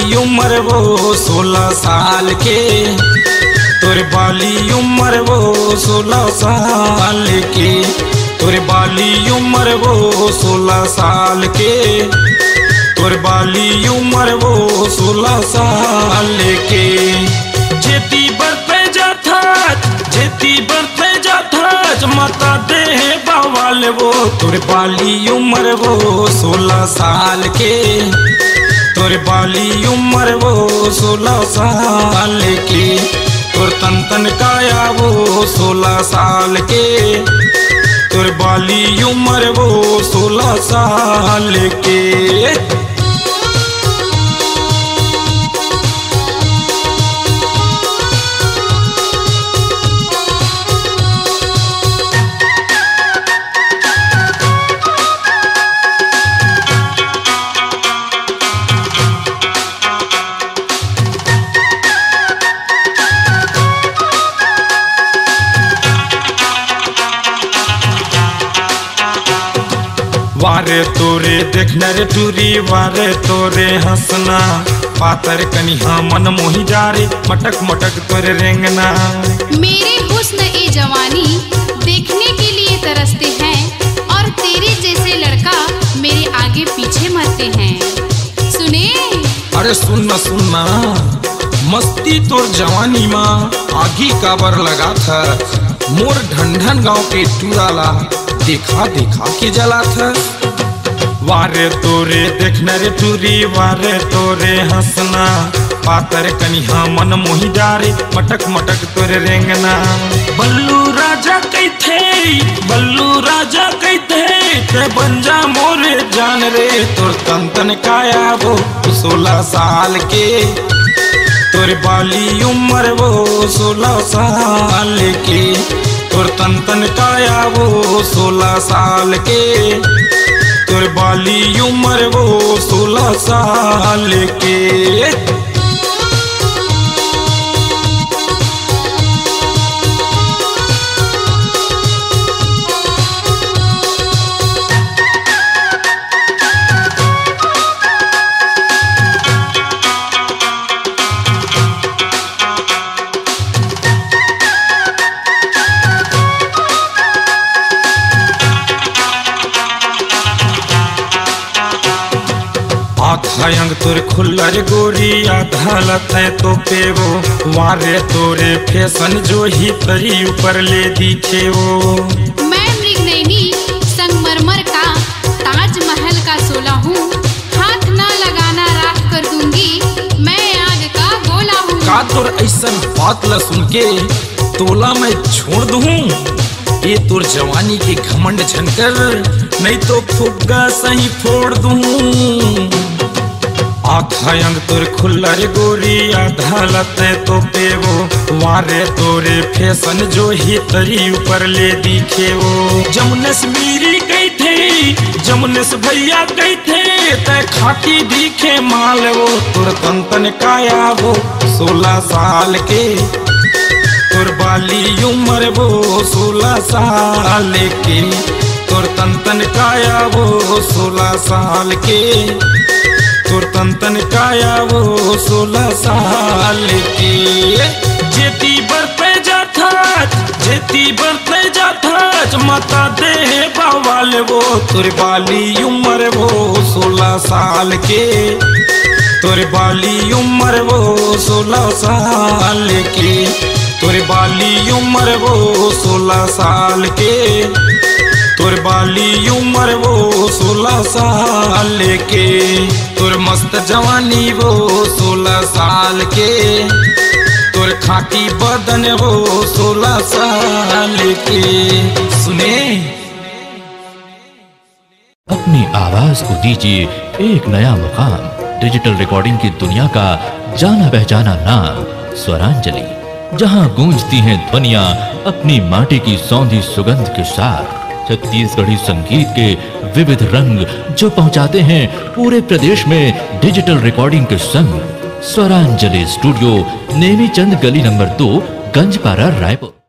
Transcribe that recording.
उम्र वो सोलह साल के। तोरे बाली उम्र वो सोलह साल के। तोरे बाली उम्र वो सोलह साल के। तोरे बाली उम्र वो सोलह साल के। जेती बरते जाथा जेती बरते जाथा माता दे बावाल वो। तोरे बाली उम्र वो सोलह साल के। तोरे बाली उम्र वो सोलह साल के। तोर तन तन काया वो सोलह साल के। तोर बाली उम्र वो सोलह साल के। वारे तोरे देखना रे टूरी वारे तोरे हंसना। पातर कनिहा मन मोही जा रे मटक मटक तोरे रेंगना। मेरे हुस्न ए जवानी देखने के लिए तरसते हैं और तेरे जैसे लड़का मेरे आगे पीछे मरते हैं। सुने? अरे सुनना सुनना मस्ती तोर जवानी माँ आगी काबर लगा था। मोर ढंढन गाँव के टूराला देखा देखा के जला था। वारे तोरे देखना रे टूरी वारे तोरे हंसना। पातर कनिहा मन मोही डारे मटक मटक तोरे रेंगना। बल्लू राजा कैथे? बल्लू राजा कैथे? ते बंजा मोरे जान रे, तोर तन तन काया वो सोलह साल के। तोर बाली उम्र वो सोलह साल के। तन तन काया वो सोलह साल के। तुर बाली उम्र वो सोलह साल के। अंग तोरे खुल्ला रे गोरी आधा लत है तो पेवो। वारे तोरे फ़ैशन जो ही तरी ऊपर ले दिखे वो। मैं संगमरमर का ताजमहल का सोला हूँ। हाथ ना लगाना राख कर दूँगी मैं आग का गोला हूँ। का तोर ऐसन बात ला सुन के तोला मैं छोड़ दूँ? ये तोर जवानी के घमंड झनकर नहीं तो फुग्गा सही फोड़ दूँ। अंग तोर खुल्ला रे गोरी आधा लते तो पेवो वारे तोरे फ़ैशन जो ही तरी ऊपर ले दिखे वो। जमुनस मीरी गई थे, जमुनस भैया गई थे तय खाटी दिखे माल वो। तोर तन तन काया वो, सोलह साल के। तोर बाली उम्र वो, सोलह साल के। तोर तन तन काया वो, सोलह साल के। तोर तन तन काया वो सोलह साल के। जेती बरते जाथा जेती बरते जाथा माता दे बावाल वो, तोर बाली उम्र वो सोलह साल के। तोर बाली उम्र वो सोलह साल के। तोर बाली उम्र वो सोलह साल के। तोर बाली उम्र वो सोलह साल के। तुर मस्त जवानी वो सोलह साल के। तोर खाटी बदन वो सोलह साल के। सुने? अपनी आवाज़ को दीजिए एक नया मुकाम। डिजिटल रिकॉर्डिंग की दुनिया का जाना पहचाना नाम स्वरांजलि, जहाँ गूंजती हैं ध्वनिया अपनी माटी की सौंधी सुगंध के साथ। छत्तीसगढ़ी संगीत के विविध रंग जो पहुंचाते हैं पूरे प्रदेश में डिजिटल रिकॉर्डिंग के संग। स्वरांजलि स्टूडियो नेमी चंद गली नंबर दो, गंजपारा, रायपुर।